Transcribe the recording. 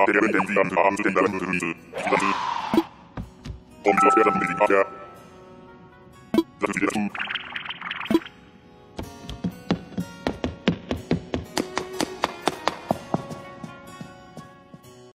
Akhirnya menjadi tiga meter angin dan dalam meter meter. Tiga. Om jelas dan menjadi ada. Satu tiga satu.